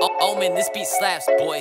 Oh, man, this beat slaps, boy.